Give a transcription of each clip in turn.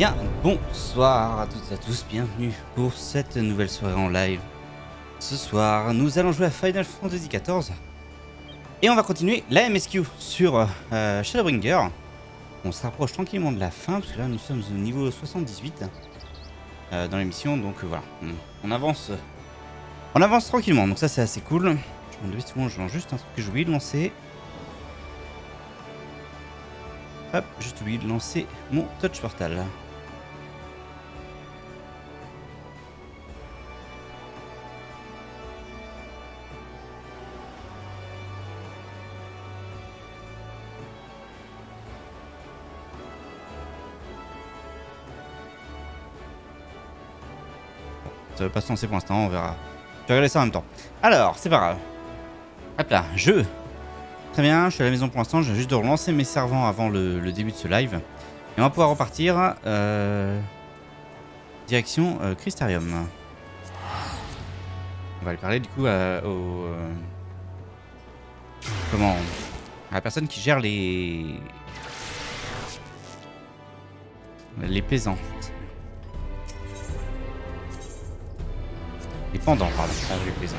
bien, bonsoir à toutes et à tous, bienvenue pour cette nouvelle soirée en live. Ce soir, nous allons jouer à Final Fantasy XIV. Et on va continuer la MSQ sur euh, Shadowbringer. On se rapproche tranquillement de la fin, parce que là nous sommes au niveau 78 euh, dans l'émission, donc euh, voilà, on, avance on avance tranquillement, donc ça c'est assez cool. Je me deux secondes, je lance juste un truc que j'ai oublié de lancer. Hop, juste oublié de lancer mon touch portal. Veut pas se lancer pour l'instant, on verra. Je vais regarder ça en même temps. Alors, c'est pas grave. Hop là, jeu. Très bien, je suis à la maison pour l'instant, je viens juste de relancer mes servants avant le, début de ce live. Et on va pouvoir repartir. Euh, direction euh. On va aller parler du coup au... euh, comment À la personne qui gère les... Les plaisants. Les pendants, pardon, pas les plaisants.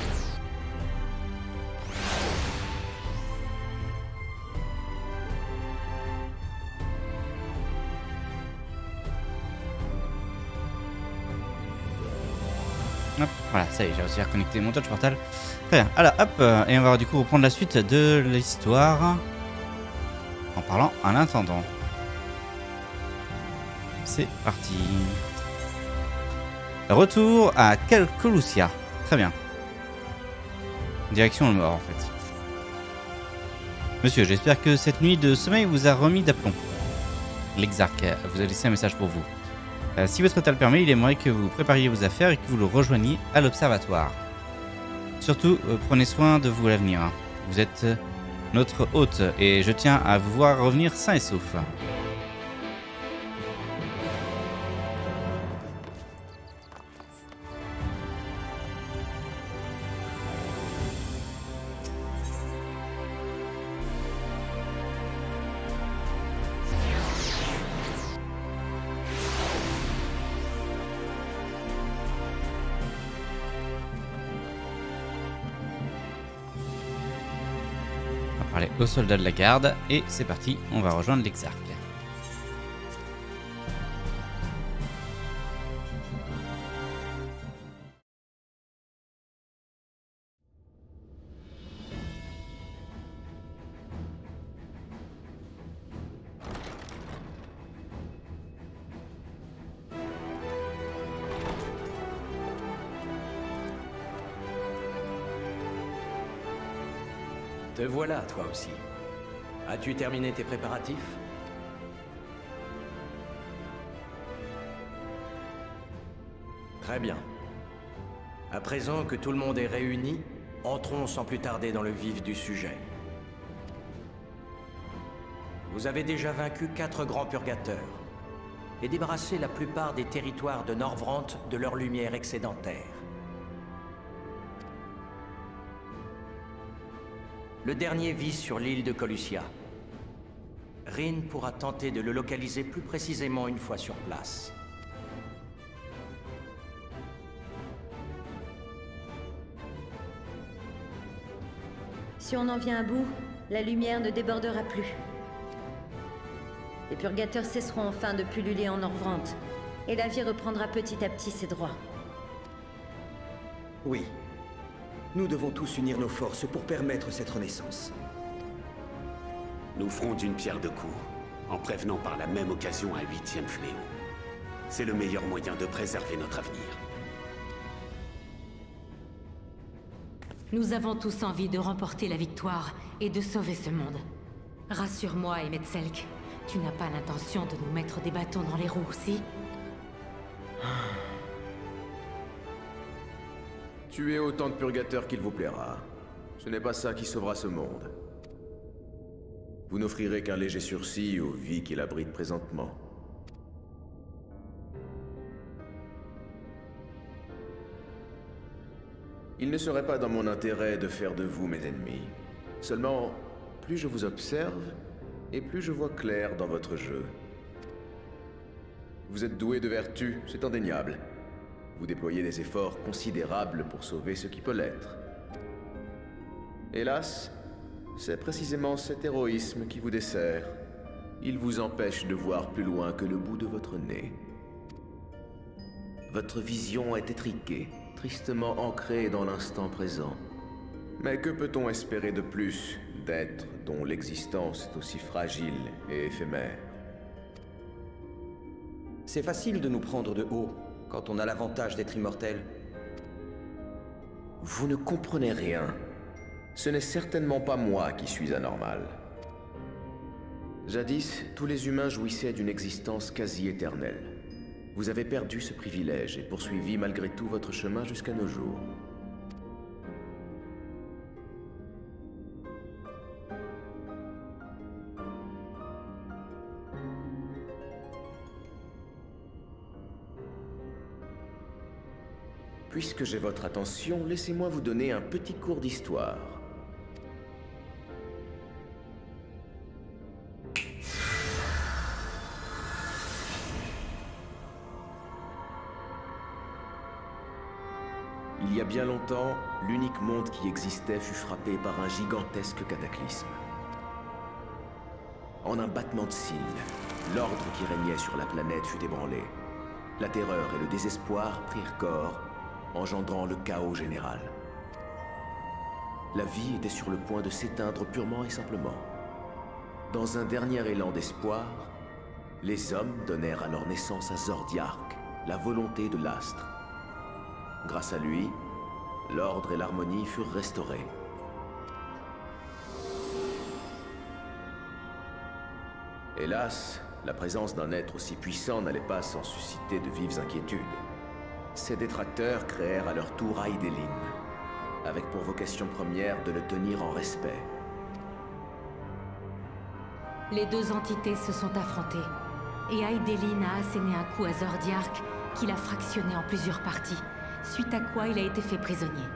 Hop, voilà, ça y est, j'ai réussi à reconnecter mon touch portal. Très bien. Alors, hop, euh, et on va du coup reprendre la suite de l'histoire en parlant à l'intendant. C'est parti. Retour à Calcolucia. Très bien. Direction le mort, en fait. Monsieur, j'espère que cette nuit de sommeil vous a remis d'aplomb. L'exarque vous a laissé un message pour vous. Euh, si votre état le permet, il aimerait que vous prépariez vos affaires et que vous le rejoigniez à l'observatoire. Surtout, euh, prenez soin de vous à l'avenir. Vous êtes notre hôte et je tiens à vous voir revenir sain et sauf. Aux soldats de la garde et c'est parti, on va rejoindre l'exarque. Te voilà, toi aussi. As-tu terminé tes préparatifs? Très bien. À présent que tout le monde est réuni, entrons sans plus tarder dans le vif du sujet. Vous avez déjà vaincu quatre grands purgateurs et débarrassé la plupart des territoires de Norvrant de leur lumière excédentaire. Le dernier vit sur l'île de Colucia. Rin pourra tenter de le localiser plus précisément une fois sur place. Si on en vient à bout, la lumière ne débordera plus. Les purgateurs cesseront enfin de pulluler en Orvrant, et la vie reprendra petit à petit ses droits. Oui. Nous devons tous unir nos forces pour permettre cette renaissance. Nous ferons d'une pierre deux coups, en prévenant par la même occasion un huitième fléau. C'est le meilleur moyen de préserver notre avenir. Nous avons tous envie de remporter la victoire et de sauver ce monde. Rassure-moi, Emetzelk, tu n'as pas l'intention de nous mettre des bâtons dans les roues, si? Tuez autant de purgateurs qu'il vous plaira. Ce n'est pas ça qui sauvera ce monde. Vous n'offrirez qu'un léger sursis aux vies qu'il abrite présentement. Il ne serait pas dans mon intérêt de faire de vous mes ennemis. Seulement, plus je vous observe, et plus je vois clair dans votre jeu. Vous êtes doué de vertu, c'est indéniable. Vous déployez des efforts considérables pour sauver ce qui peut l'être. Hélas, c'est précisément cet héroïsme qui vous dessert. Il vous empêche de voir plus loin que le bout de votre nez. Votre vision est étriquée, tristement ancrée dans l'instant présent. Mais que peut-on espérer de plus d'êtres dont l'existence est aussi fragile et éphémère? C'est facile de nous prendre de haut quand on a l'avantage d'être immortel. Vous ne comprenez rien. Ce n'est certainement pas moi qui suis anormal. Jadis, tous les humains jouissaient d'une existence quasi éternelle. Vous avez perdu ce privilège et poursuivi malgré tout votre chemin jusqu'à nos jours. Puisque j'ai votre attention, laissez-moi vous donner un petit cours d'histoire. Il y a bien longtemps, l'unique monde qui existait fut frappé par un gigantesque cataclysme. En un battement de cils, l'ordre qui régnait sur la planète fut ébranlé. La terreur et le désespoir prirent corps, engendrant le chaos général. La vie était sur le point de s'éteindre purement et simplement. Dans un dernier élan d'espoir, les hommes donnèrent alors naissance à Zordiark, la volonté de l'astre. Grâce à lui, l'ordre et l'harmonie furent restaurés. Hélas, la présence d'un être aussi puissant n'allait pas sans susciter de vives inquiétudes. Ses détracteurs créèrent à leur tour Aidelin, avec pour vocation première de le tenir en respect. Les deux entités se sont affrontées, et Aidelin a asséné un coup à Zordiark qu'il a fractionné en plusieurs parties, suite à quoi il a été fait prisonnier.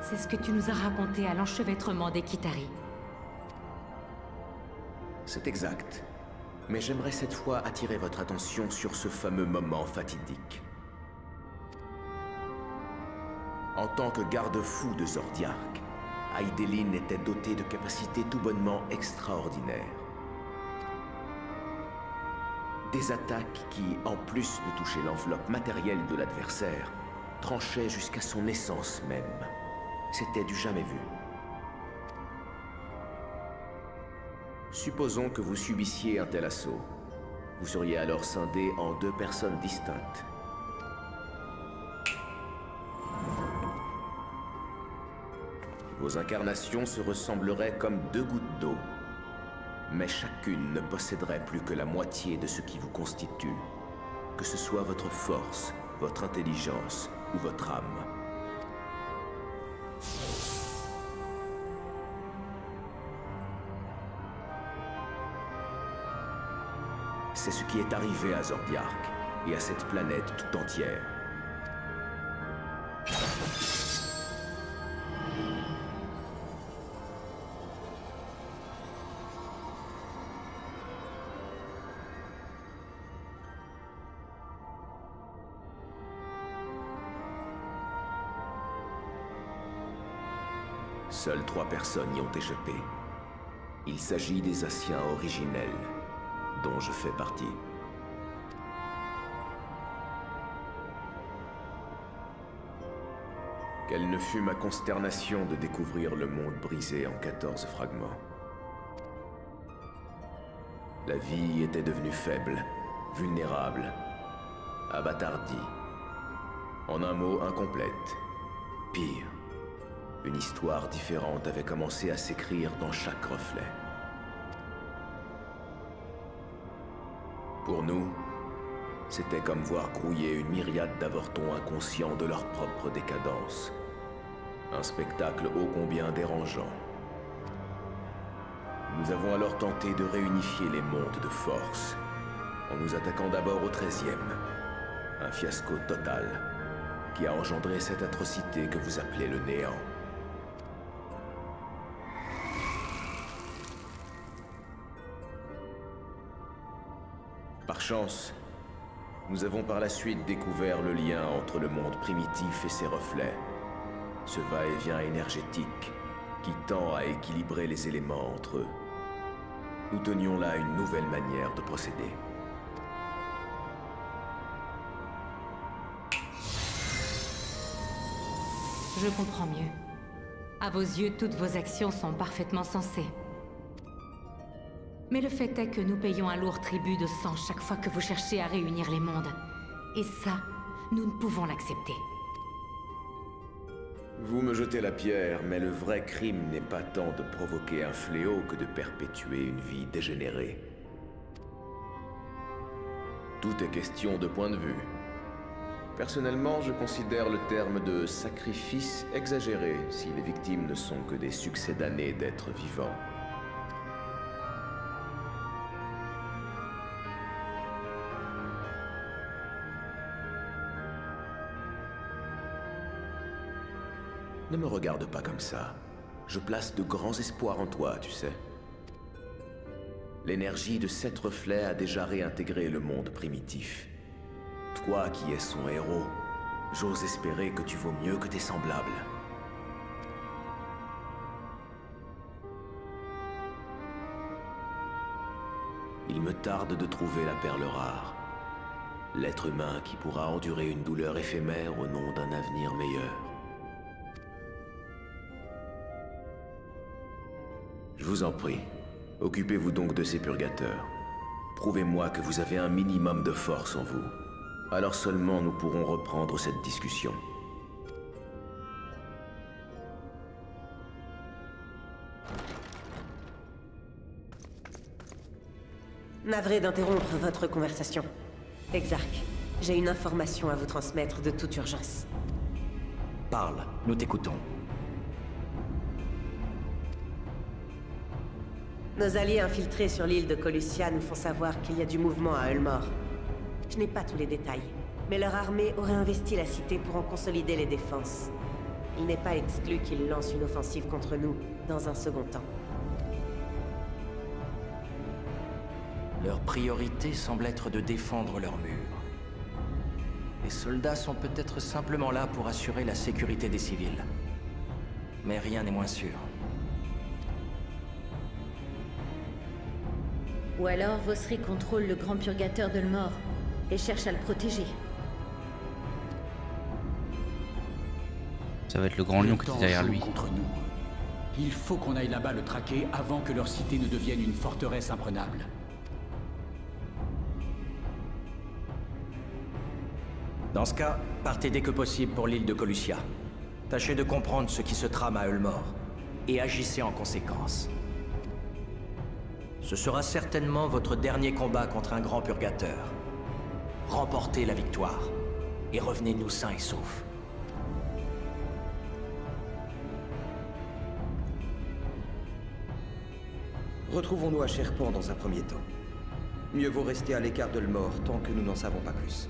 C'est ce que tu nous as raconté à l'enchevêtrement des Kitari. C'est exact. Mais j'aimerais cette fois attirer votre attention sur ce fameux moment fatidique. En tant que garde-fou de Zordiark, Aidelin était dotée de capacités tout bonnement extraordinaires. Des attaques qui, en plus de toucher l'enveloppe matérielle de l'adversaire, tranchaient jusqu'à son essence même. C'était du jamais vu. Supposons que vous subissiez un tel assaut. Vous seriez alors scindé en deux personnes distinctes. Vos incarnations se ressembleraient comme deux gouttes d'eau. Mais chacune ne posséderait plus que la moitié de ce qui vous constitue. Que ce soit votre force, votre intelligence ou votre âme. C'est ce qui est arrivé à Zordiark et à cette planète tout entière. Trois personnes y ont échappé. Il s'agit des Asiens originels, dont je fais partie. Quelle ne fut ma consternation de découvrir le monde brisé en 14 fragments. La vie était devenue faible, vulnérable, abattardie. En un mot, incomplète. Pire, une histoire différente avait commencé à s'écrire dans chaque reflet. Pour nous, c'était comme voir grouiller une myriade d'avortons inconscients de leur propre décadence. Un spectacle ô combien dérangeant. Nous avons alors tenté de réunifier les mondes de force, en nous attaquant d'abord au 13e. Un fiasco total, qui a engendré cette atrocité que vous appelez le néant. Par chance, Nous avons par la suite découvert le lien entre le monde primitif et ses reflets. Ce va-et-vient énergétique qui tend à équilibrer les éléments entre eux. Nous tenions là une nouvelle manière de procéder. Je comprends mieux. À vos yeux, toutes vos actions sont parfaitement sensées. Mais le fait est que nous payons un lourd tribut de sang chaque fois que vous cherchez à réunir les mondes. Et ça, nous ne pouvons l'accepter. Vous me jetez la pierre, mais le vrai crime n'est pas tant de provoquer un fléau que de perpétuer une vie dégénérée. Tout est question de point de vue. Personnellement, je considère le terme de sacrifice exagéré si les victimes ne sont que des succédanés d'êtres vivants. Ne me regarde pas comme ça. Je place de grands espoirs en toi, tu sais. L'énergie de sept reflets a déjà réintégré le monde primitif. Toi qui es son héros, j'ose espérer que tu vaux mieux que tes semblables. Il me tarde de trouver la perle rare. L'être humain qui pourra endurer une douleur éphémère au nom d'un avenir meilleur. Vous en prie, occupez-vous donc de ces purgateurs. Prouvez-moi que vous avez un minimum de force en vous. Alors seulement nous pourrons reprendre cette discussion. Navré d'interrompre votre conversation. Exarch, j'ai une information à vous transmettre de toute urgence. Parle, nous t'écoutons. Nos alliés infiltrés sur l'île de Colusia nous font savoir qu'il y a du mouvement à Ulmor. Je n'ai pas tous les détails, mais leur armée aurait investi la cité pour en consolider les défenses. Il n'est pas exclu qu'ils lancent une offensive contre nous, dans un second temps. Leur priorité semble être de défendre leurs murs. Les soldats sont peut-être simplement là pour assurer la sécurité des civils. Mais rien n'est moins sûr. Ou alors Vosri contrôle le grand purgateur de mort et cherche à le protéger. Ça va être le grand lion Le qui est derrière lui. contre nous. Il faut qu'on aille là-bas le traquer avant que leur cité ne devienne une forteresse imprenable. Dans ce cas, partez dès que possible pour l'île de Colusia. Tâchez de comprendre ce qui se trame à Ulmor, et agissez en conséquence. Ce sera certainement votre dernier combat contre un grand purgateur. Remportez la victoire, et revenez-nous sains et saufs. Retrouvons-nous à Cherpan dans un premier temps. Mieux vaut rester à l'écart de mort tant que nous n'en savons pas plus.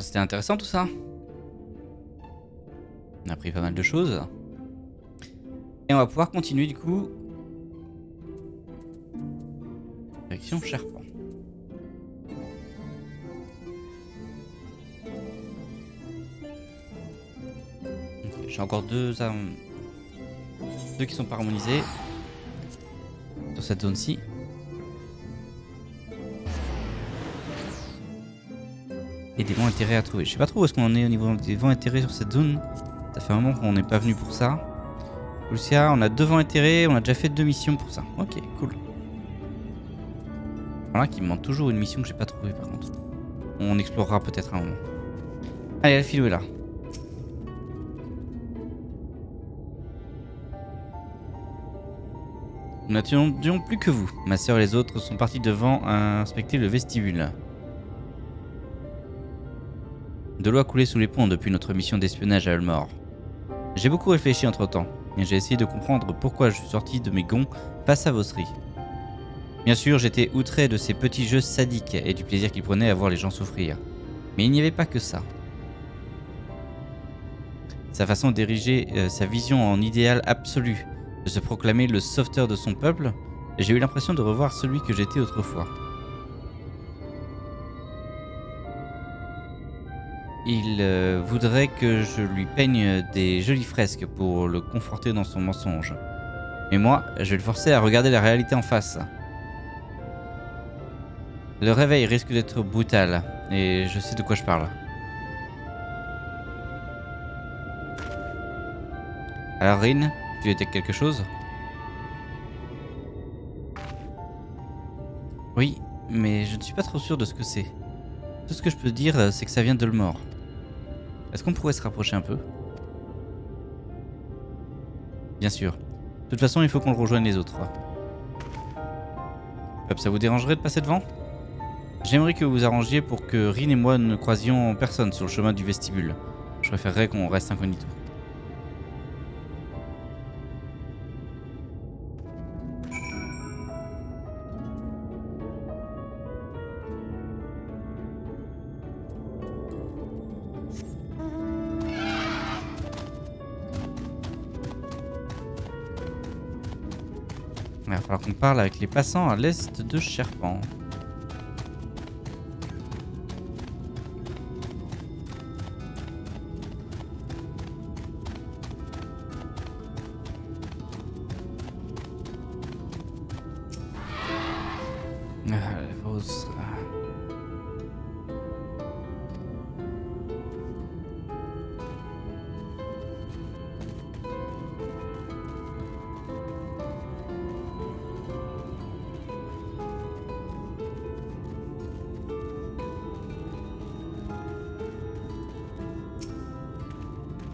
C'était intéressant tout ça. On a appris pas mal de choses. Et on va pouvoir continuer du coup. Direction. Ok, J'ai encore deux armes. Deux qui sont pas harmonisés. Sur cette zone-ci. Et des vents intérêts à trouver. Je sais pas trop où est-ce qu'on en est au niveau des vents intérêts sur cette zone. Ça fait un moment qu'on n'est pas venu pour ça. Lucia, on a deux vents intérêts, on a déjà fait deux missions pour ça. Ok, cool. Voilà qu'il me manque toujours une mission que j'ai pas trouvée par contre. On explorera peut-être un moment. Allez, la philo est là. Nous n'attendions plus que vous. Ma sœur et les autres sont partis devant inspecter le vestibule. De l'eau a coulé sous les ponts depuis notre mission d'espionnage à Ulmor. J'ai beaucoup réfléchi entre temps, et j'ai essayé de comprendre pourquoi je suis sorti de mes gonds face à Vosri. Bien sûr, j'étais outré de ces petits jeux sadiques et du plaisir qu'il prenait à voir les gens souffrir. Mais il n'y avait pas que ça. Sa façon d'ériger euh, sa vision en idéal absolu, de se proclamer le sauveteur de son peuple, j'ai eu l'impression de revoir celui que j'étais autrefois. Il euh, voudrait que je lui peigne des jolies fresques pour le conforter dans son mensonge. Mais moi, je vais le forcer à regarder la réalité en face. Le réveil risque d'être brutal, et je sais de quoi je parle. Alors Rin, tu détectes quelque chose? Oui, mais je ne suis pas trop sûr de ce que c'est. Tout ce que je peux dire, c'est que ça vient de mort. Est-ce qu'on pourrait se rapprocher un peu? Bien sûr. De toute façon, il faut qu'on le rejoigne les autres. Hop, ça vous dérangerait de passer devant? J'aimerais que vous arrangiez pour que Rin et moi ne croisions personne sur le chemin du vestibule. Je préférerais qu'on reste incognito. Falloir qu'on parle avec les passants à l'est de Sherpan.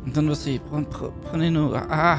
Donne-moi aussi, pre- pre- prenez-nous. Ah,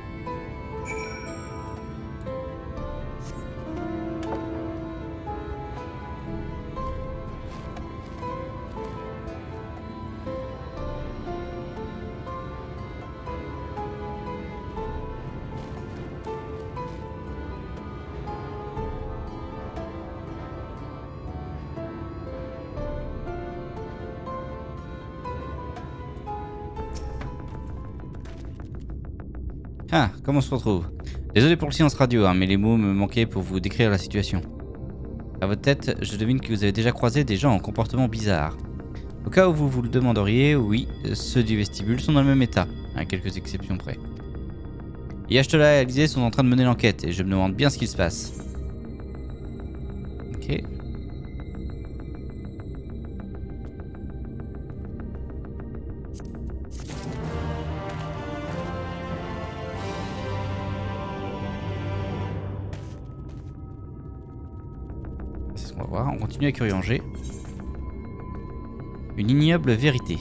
Ah, comment on se retrouve? Désolé pour le silence radio, hein, mais les mots me manquaient pour vous décrire la situation. À votre tête, je devine que vous avez déjà croisé des gens en comportement bizarre. Au cas où vous vous le demanderiez, oui, ceux du vestibule sont dans le même état, à quelques exceptions près. Yashtola et Alizé sont en train de mener l'enquête et je me demande bien ce qu'il se passe. Continue Urianger. Une ignoble vérité.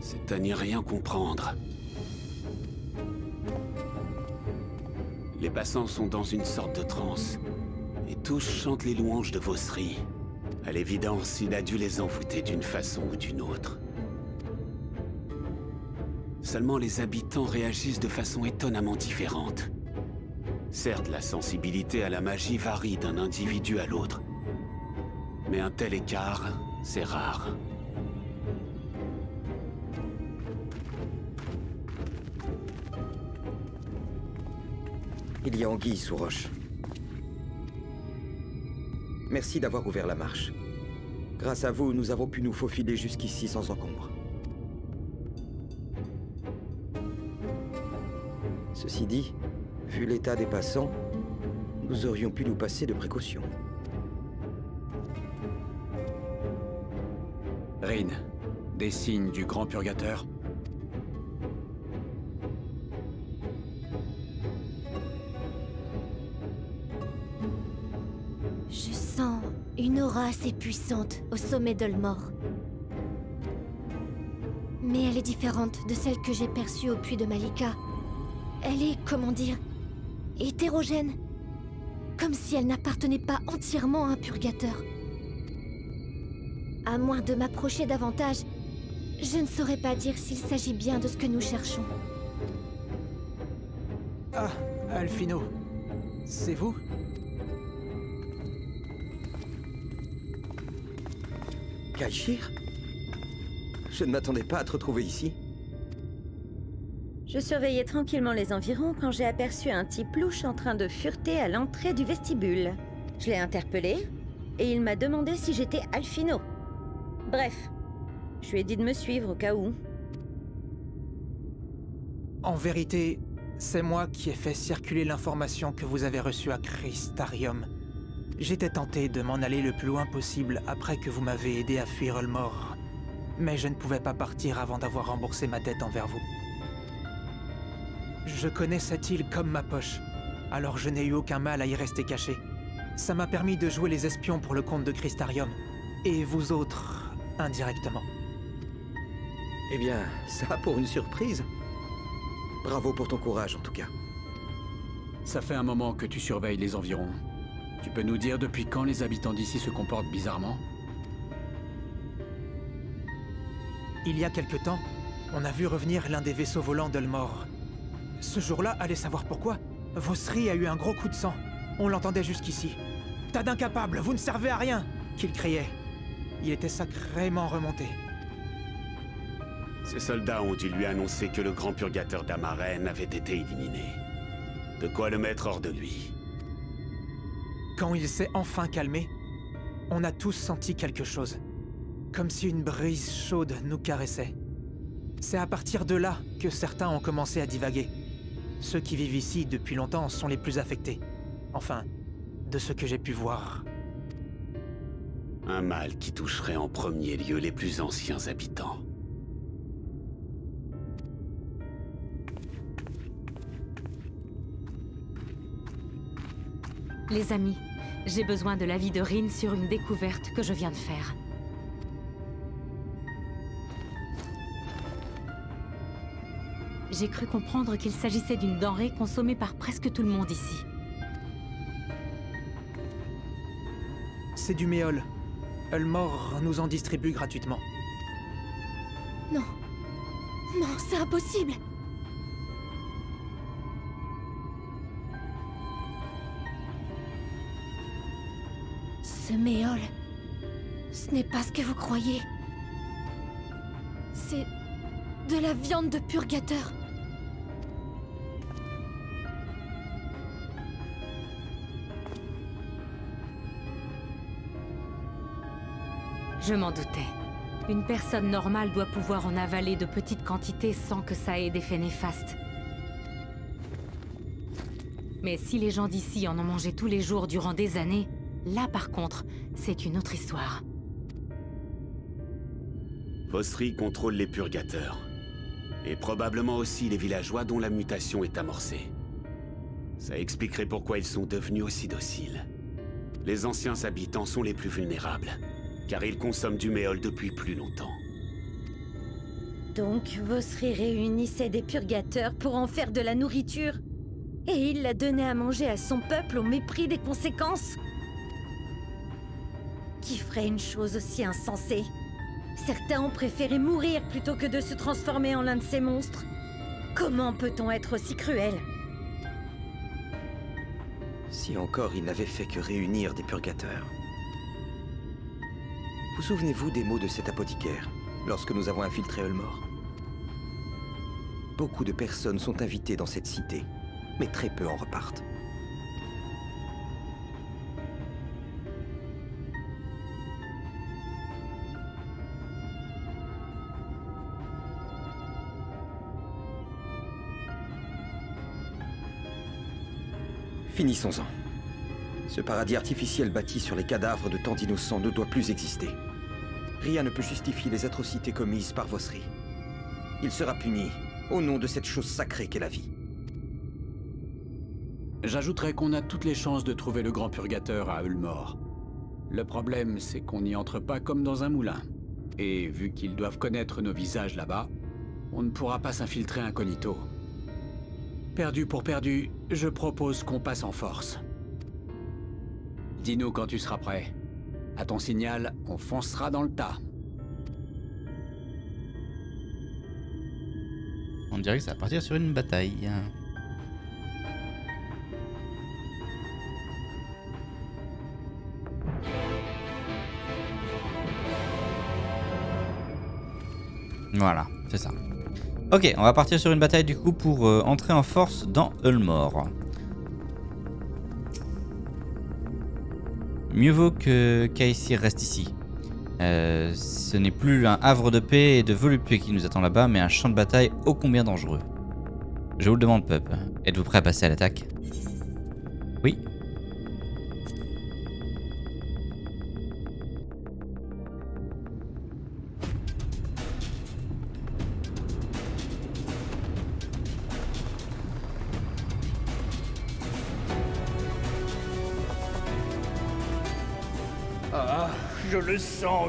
C'est à n'y rien comprendre. Les passants sont dans une sorte de transe, et tous chantent les louanges de Vosri. À l'évidence, il a dû les envoûter d'une façon ou d'une autre. Seulement les habitants réagissent de façon étonnamment différente. Certes, la sensibilité à la magie varie d'un individu à l'autre. Mais un tel écart, c'est rare. Il y a anguille sous roche. Merci d'avoir ouvert la marche. Grâce à vous, nous avons pu nous faufiler jusqu'ici sans encombre. Ceci dit, vu l'état des passants, nous aurions pu nous passer de précautions. Rin, des signes du grand purgateur? Assez puissante au sommet d'Olmor. Mais elle est différente de celle que j'ai perçue au puits de Malika. Elle est, comment dire, hétérogène. Comme si elle n'appartenait pas entièrement à un purgateur. À moins de m'approcher davantage, je ne saurais pas dire s'il s'agit bien de ce que nous cherchons. Ah, Alfino. C'est vous? Kaishir Je ne m'attendais pas à te retrouver ici. Je surveillais tranquillement les environs quand j'ai aperçu un type louche en train de fureter à l'entrée du vestibule. Je l'ai interpellé et il m'a demandé si j'étais Alfino. Bref, je lui ai dit de me suivre au cas où. En vérité, c'est moi qui ai fait circuler l'information que vous avez reçue à Crystarium. J'étais tenté de m'en aller le plus loin possible après que vous m'avez aidé à fuir Ulmor. Mais je ne pouvais pas partir avant d'avoir remboursé ma dette envers vous. Je connais cette île comme ma poche, alors je n'ai eu aucun mal à y rester caché. Ça m'a permis de jouer les espions pour le compte de Crystarium, et vous autres, indirectement. Eh bien, ça pour une surprise. Bravo pour ton courage en tout cas. Ça fait un moment que tu surveilles les environs. Tu peux nous dire depuis quand les habitants d'ici se comportent bizarrement Il y a quelque temps, on a vu revenir l'un des vaisseaux volants d'Elmor. Ce jour-là, allez savoir pourquoi, Vosri a eu un gros coup de sang. On l'entendait jusqu'ici. Tas d'incapables, vous ne servez à rien qu'il criait. Il était sacrément remonté. Ses soldats ont dû lui annoncer que le grand purgateur d'Amaren avait été éliminé. De quoi le mettre hors de lui. Quand il s'est enfin calmé, on a tous senti quelque chose. Comme si une brise chaude nous caressait. C'est à partir de là que certains ont commencé à divaguer. Ceux qui vivent ici depuis longtemps sont les plus affectés. Enfin, de ce que j'ai pu voir. Un mal qui toucherait en premier lieu les plus anciens habitants. Les amis, j'ai besoin de l'avis de Rin sur une découverte que je viens de faire. J'ai cru comprendre qu'il s'agissait d'une denrée consommée par presque tout le monde ici. C'est du méol. Ulmor nous en distribue gratuitement. Non. Non, c'est impossible. Ce n'est pas ce que vous croyez. C'est de la viande de purgateur. Je m'en doutais. Une personne normale doit pouvoir en avaler de petites quantités sans que ça ait d'effet néfaste. Mais si les gens d'ici en ont mangé tous les jours durant des années, là par contre, c'est une autre histoire. Vosri contrôle les purgateurs. Et probablement aussi les villageois dont la mutation est amorcée. Ça expliquerait pourquoi ils sont devenus aussi dociles. Les anciens habitants sont les plus vulnérables, car ils consomment du méol depuis plus longtemps. Donc, Vosri réunissait des purgateurs pour en faire de la nourriture Et il la donnait à manger à son peuple au mépris des conséquences Qui ferait une chose aussi insensée Certains ont préféré mourir plutôt que de se transformer en l'un de ces monstres. Comment peut-on être aussi cruel? Si encore il n'avait fait que réunir des purgateurs. Vous souvenez-vous des mots de cet apothicaire lorsque nous avons infiltré Ulmor Beaucoup de personnes sont invitées dans cette cité, mais très peu en repartent. Finissons-en. Ce paradis artificiel bâti sur les cadavres de tant d'innocents ne doit plus exister. Rien ne peut justifier les atrocités commises par Vosri. Il sera puni au nom de cette chose sacrée qu'est la vie. J'ajouterais qu'on a toutes les chances de trouver le grand purgateur à Ulmore. Le problème, c'est qu'on n'y entre pas comme dans un moulin. Et vu qu'ils doivent connaître nos visages là-bas, on ne pourra pas s'infiltrer incognito. Perdu pour perdu, je propose qu'on passe en force. Dis-nous quand tu seras prêt. À ton signal, on foncera dans le tas. On dirait que ça va partir sur une bataille. Voilà, c'est ça. Ok, on va partir sur une bataille du coup pour euh, entrer en force dans Ulmore. Mieux vaut que Kaissir reste ici. Euh, ce n'est plus un havre de paix et de volupté qui nous attend là-bas, mais un champ de bataille ô combien dangereux. Je vous le demande, Pup. Êtes-vous prêt à passer à l'attaque? Oui.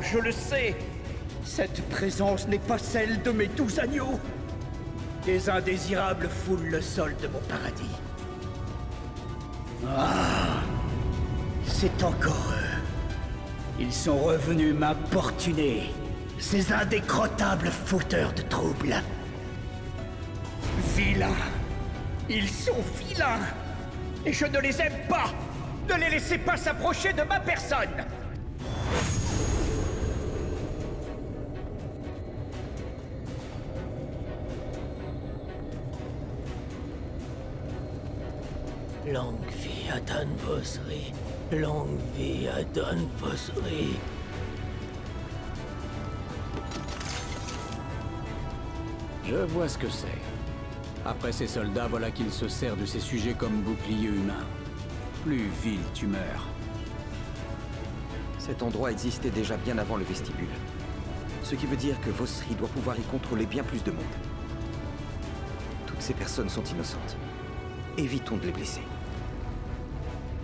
Je le sais. Cette présence n'est pas celle de mes douze agneaux. Des indésirables foulent le sol de mon paradis. Ah, c'est encore eux. Ils sont revenus m'importuner. Ces indécrottables fauteurs de troubles. Vilains. Ils sont vilains. Et je ne les aime pas. Ne les laissez pas s'approcher de ma personne. Longue vie à Vosri. Je vois ce que c'est. Après ces soldats, voilà qu'il se sert de ces sujets comme bouclier humain. Plus vil tu meurs. Cet endroit existait déjà bien avant le vestibule. Ce qui veut dire que Vosri doit pouvoir y contrôler bien plus de monde. Toutes ces personnes sont innocentes. Évitons de les blesser.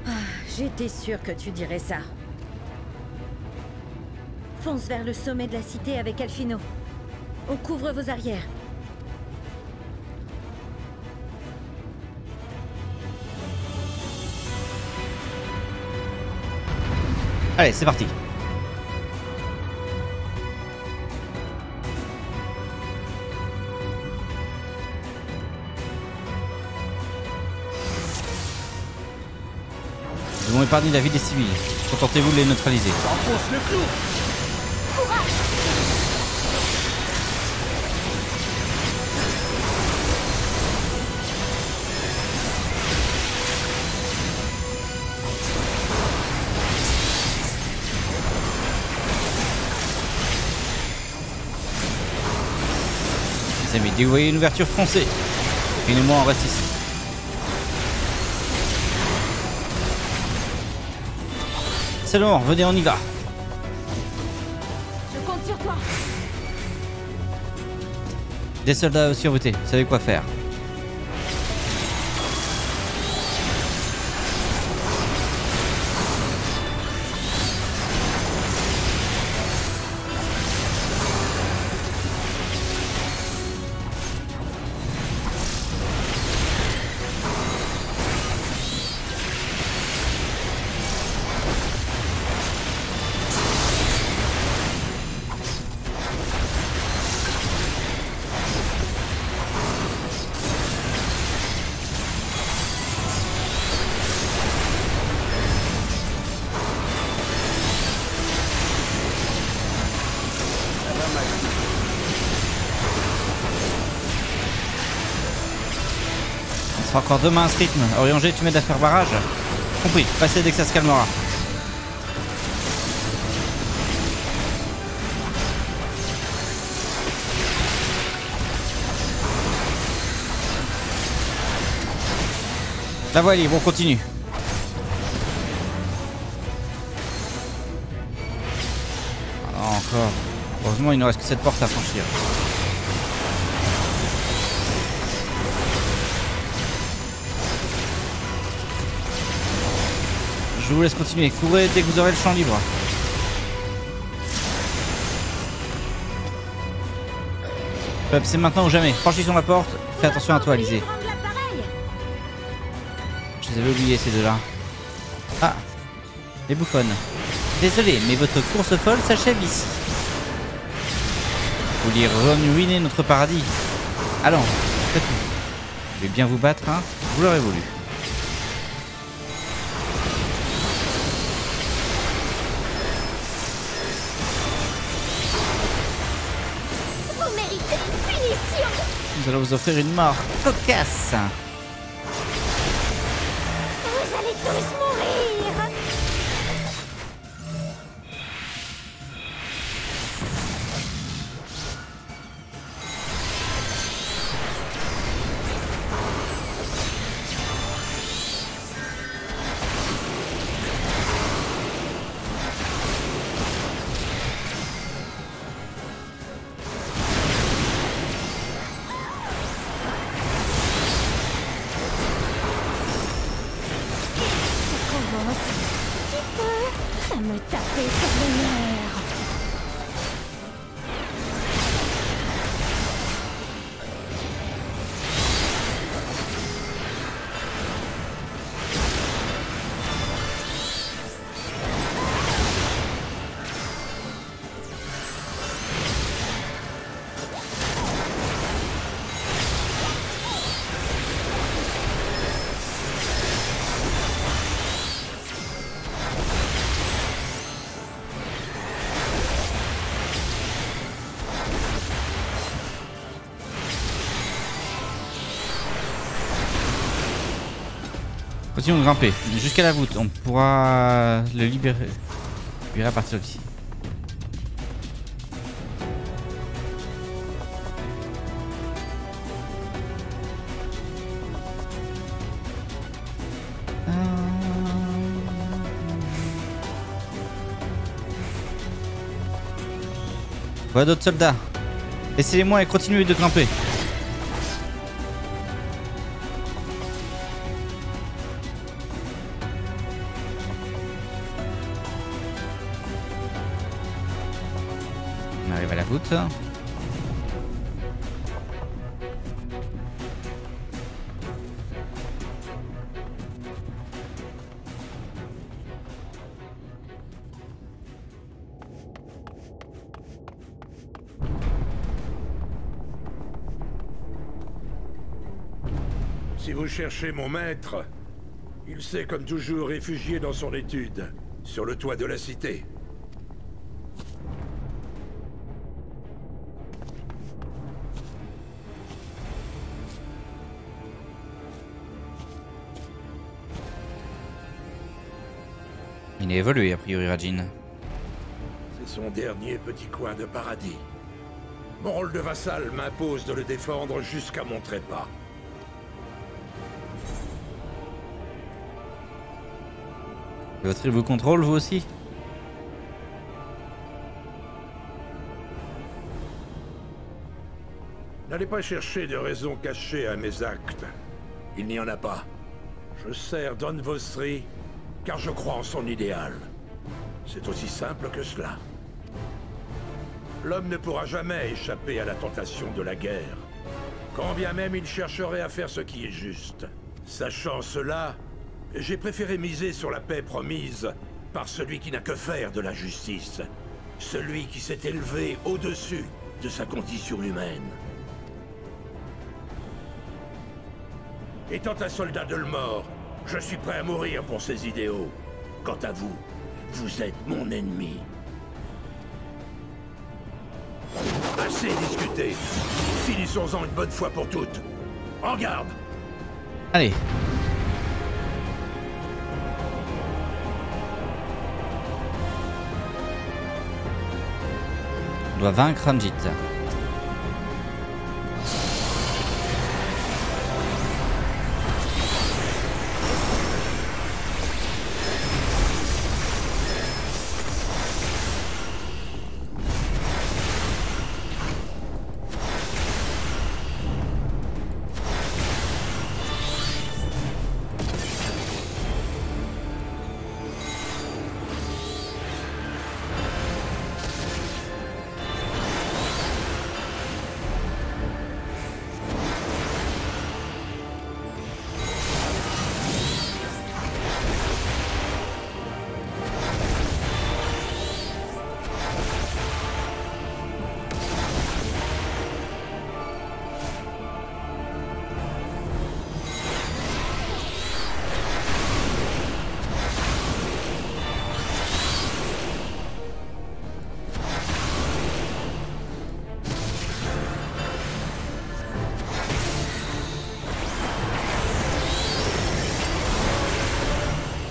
Ah, J'étais sûre que tu dirais ça. Fonce vers le sommet de la cité avec Alfino. On couvre vos arrières. Allez, c'est parti. Nous épargné la vie des civils. Contentez-vous de les neutraliser. Enfonce le Les amis, dévoyez une ouverture foncée. Finis-moi en reste ici. C'est bon, venez, on y va. Je compte sur toi. Des soldats beauté, vous savez quoi faire. Sera encore demain ce rythme. Oriangé, tu m'aides à faire barrage Compris, passez dès que ça se calmera. La voie est libre, on continue. Ah, encore. Heureusement, il ne reste que cette porte à franchir. Je vous laisse continuer. Courez dès que vous aurez le champ libre. C'est maintenant ou jamais. Franchissons la porte. Fais attention à toi, Alizé. Je les avais oubliés, ces deux-là. Ah Les bouffonnes. Désolé, mais votre course folle s'achève ici. Vous vouliez ruiner notre paradis. Allons, faites-vous. Je vais bien vous battre, hein Vous l'aurez voulu. Nous allons vous offrir une mort cocasse. Vous allez tous Continuons de grimper jusqu'à la voûte. On pourra le libérer, libérer à partir d'ici. Voilà d'autres soldats. Laissez-les-moi et continuez de grimper. Si vous cherchez mon maître, il s'est comme toujours réfugié dans son étude, sur le toit de la cité. Il évolué a priori Rajin. C'est son dernier petit coin de paradis. Mon rôle de vassal m'impose de le défendre jusqu'à mon trépas. Votre île vous contrôle vous aussi? N'allez pas chercher de raisons cachées à mes actes. Il n'y en a pas. Je sers Don Vosri car je crois en son idéal. C'est aussi simple que cela. L'homme ne pourra jamais échapper à la tentation de la guerre. Quand bien même il chercherait à faire ce qui est juste. Sachant cela, j'ai préféré miser sur la paix promise par celui qui n'a que faire de la justice. Celui qui s'est élevé au-dessus de sa condition humaine. Étant un soldat de mort, je suis prêt à mourir pour ses idéaux. Quant à vous, vous êtes mon ennemi. Assez discuté. Finissons-en une bonne fois pour toutes. En garde Allez. On doit vaincre Ranjit.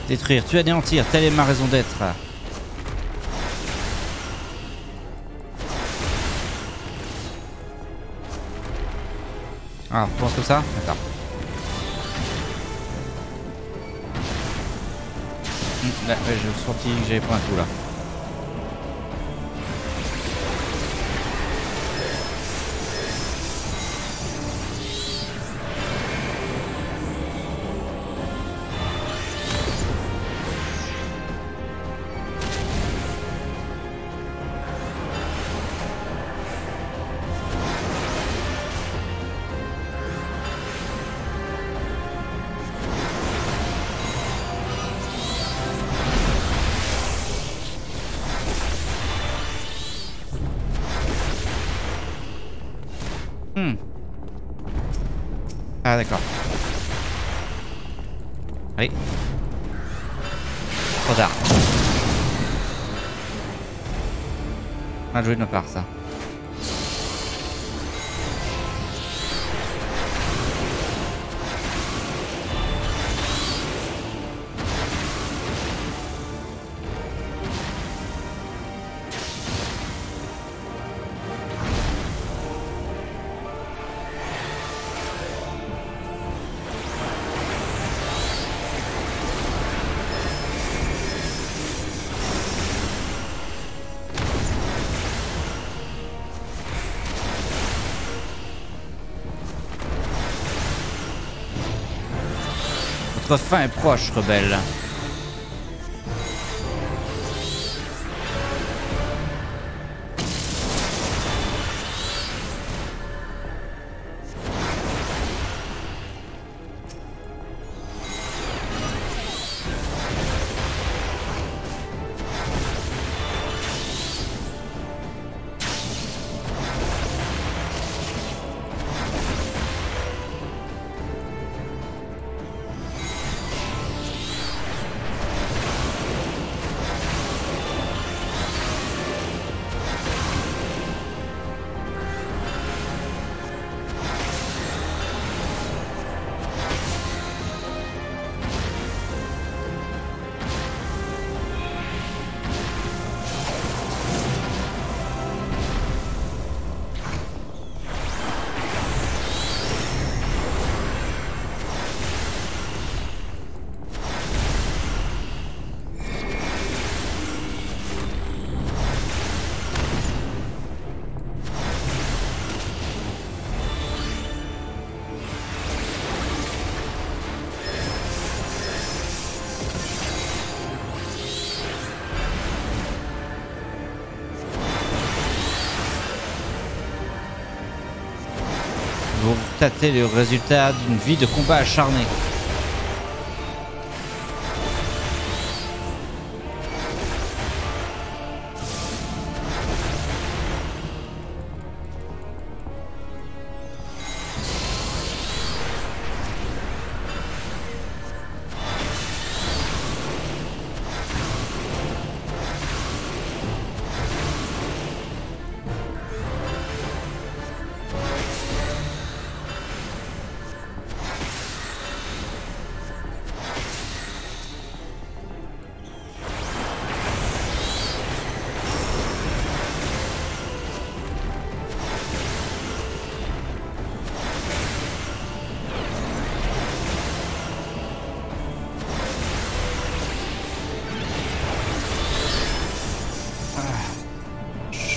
Détruire, tuer, anéantir, telle est ma raison d'être. Ah, on pense que ça D'accord. Hum, Là, ouais, j'ai que j'avais pris un coup là. Hmm. Ah d'accord. Allez. Trop tard. Mal joué de ma part ça. Votre fin est proche, rebelle. Vous tâtez le résultat d'une vie de combat acharné.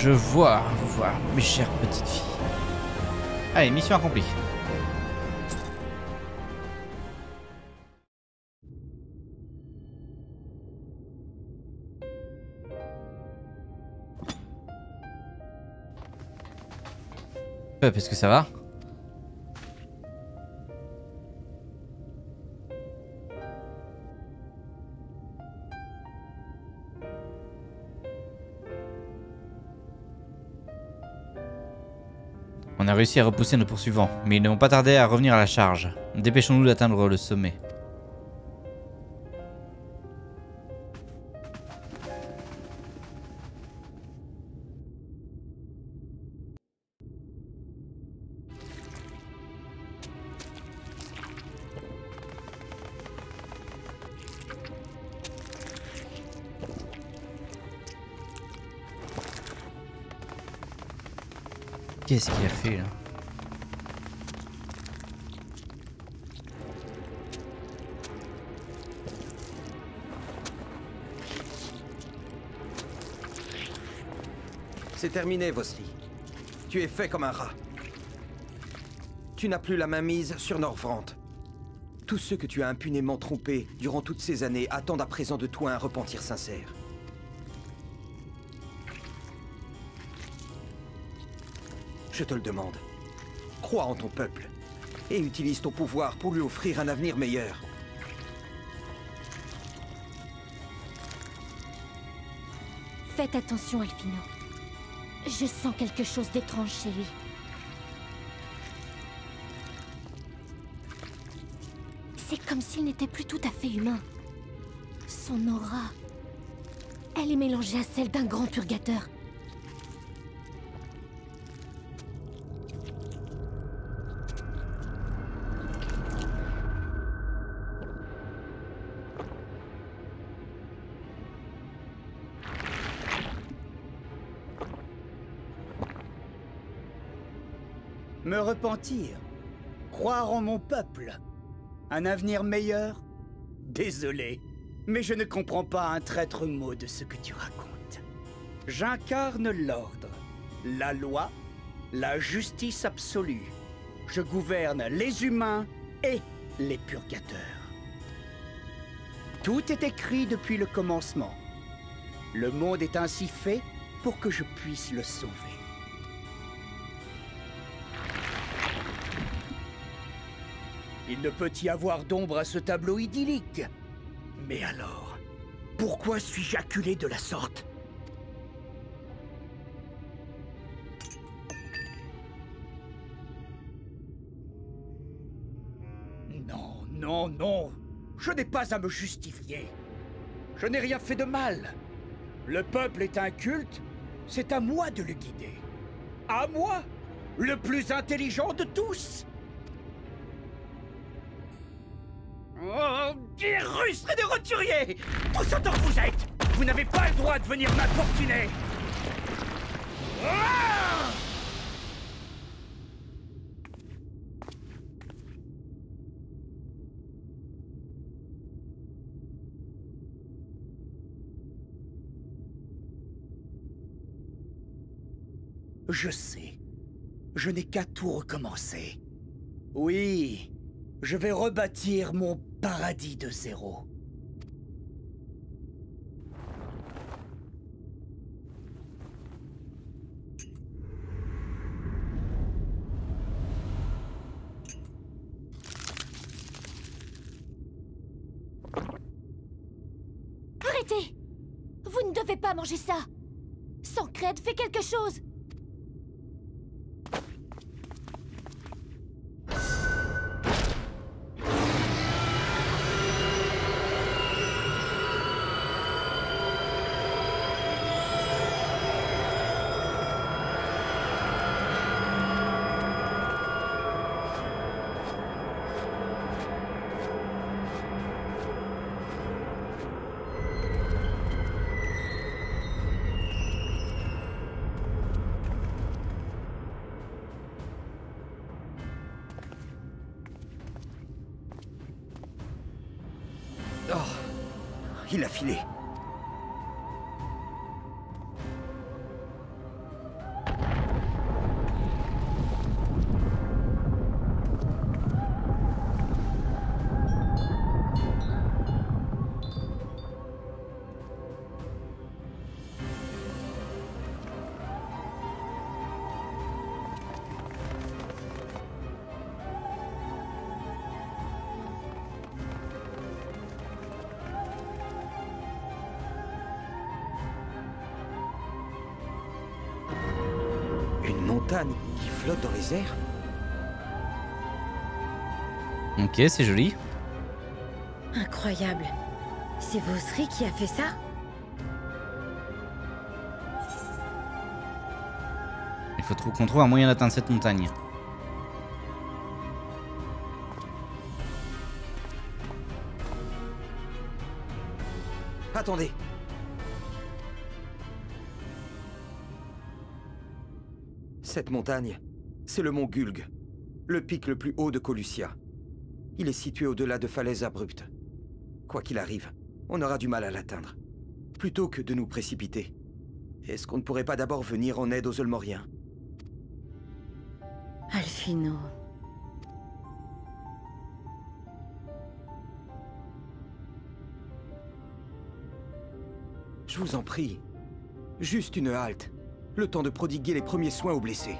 Je vois, vous voir, mes chères petites filles. Allez, mission accomplie. Euh, parce que ça va? A réussi à repousser nos poursuivants, mais ils ne vont pas tarder à revenir à la charge. Dépêchons-nous d'atteindre le sommet. Qu'est-ce qu'il a fait C'est terminé, Vosri. Tu es fait comme un rat. Tu n'as plus la main mise sur Norvrant. Tous ceux que tu as impunément trompés durant toutes ces années attendent à présent de toi un repentir sincère. Je te le demande. Crois en ton peuple et utilise ton pouvoir pour lui offrir un avenir meilleur. Faites attention, Alfino. Je sens quelque chose d'étrange chez lui. C'est comme s'il n'était plus tout à fait humain. Son aura... Elle est mélangée à celle d'un grand purgateur. Me repentir. Croire en mon peuple. Un avenir meilleur? Désolé, mais je ne comprends pas un traître mot de ce que tu racontes. J'incarne l'ordre, la loi, la justice absolue. Je gouverne les humains et les purgateurs. Tout est écrit depuis le commencement. Le monde est ainsi fait pour que je puisse le sauver. Il ne peut y avoir d'ombre à ce tableau idyllique. Mais alors, pourquoi suis-je acculé de la sorte? Non, non, non. Je n'ai pas à me justifier. Je n'ai rien fait de mal. Le peuple est un culte, c'est à moi de le guider. À moi, le plus intelligent de tous. Oh, des rustres et des roturiers Tout ce dont vous êtes Vous n'avez pas le droit de venir m'importuner Ah Je sais. Je n'ai qu'à tout recommencer. Oui, je vais rebâtir mon paradis de zéro. Il a filé. Ok, c'est joli. Incroyable. C'est Vosri qui a fait ça? Il faut qu'on trouve un moyen d'atteindre cette montagne. Attendez Cette montagne, c'est le mont Gulg, le pic le plus haut de Colusia. Il est situé au-delà de falaises abruptes. Quoi qu'il arrive, on aura du mal à l'atteindre. Plutôt que de nous précipiter. Est-ce qu'on ne pourrait pas d'abord venir en aide aux Olmoriens? Alfino. Je vous en prie. Juste une halte. Le temps de prodiguer les premiers soins aux blessés.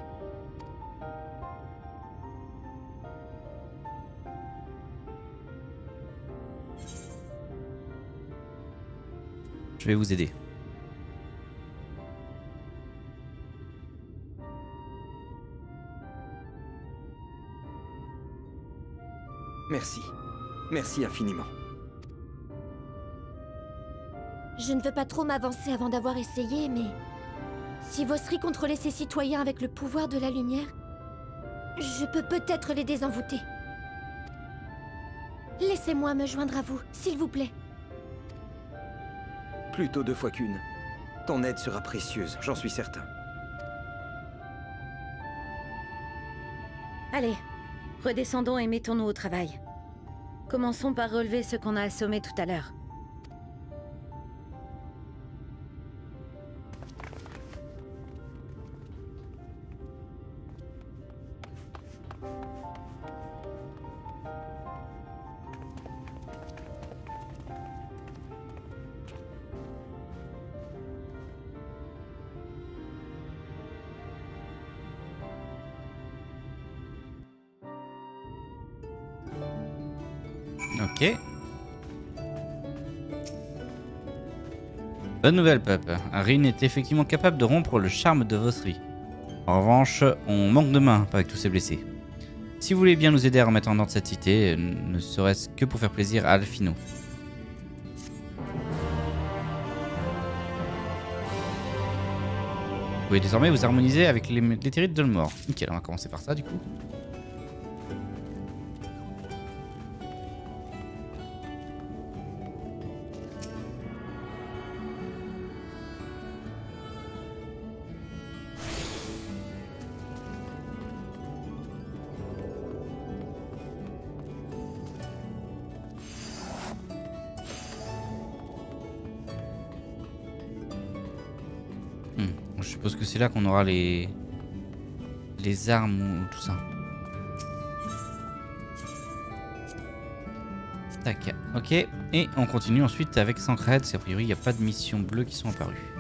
Vais vous aider. Merci. Merci infiniment. Je ne veux pas trop m'avancer avant d'avoir essayé, mais... Si Vosri contrôlait ses citoyens avec le pouvoir de la lumière, je peux peut-être les désenvoûter. Laissez-moi me joindre à vous, s'il vous plaît. Plutôt deux fois qu'une. Ton aide sera précieuse, j'en suis certain. Allez, redescendons et mettons-nous au travail. Commençons par relever ce qu'on a assommé tout à l'heure. Bonne nouvelle, peuple. Rin est effectivement capable de rompre le charme de Vosri. En revanche, on manque de main avec tous ces blessés. Si vous voulez bien nous aider à remettre en ordre cette cité, ne serait-ce que pour faire plaisir à Alfino. Vous pouvez désormais vous harmoniser avec les, les de mort. Nickel, on va commencer par ça du coup. C'est là qu'on aura les les armes ou tout ça. Tac, ok. Et on continue ensuite avec Sancred. A priori, il n'y a pas de missions bleues qui sont apparues.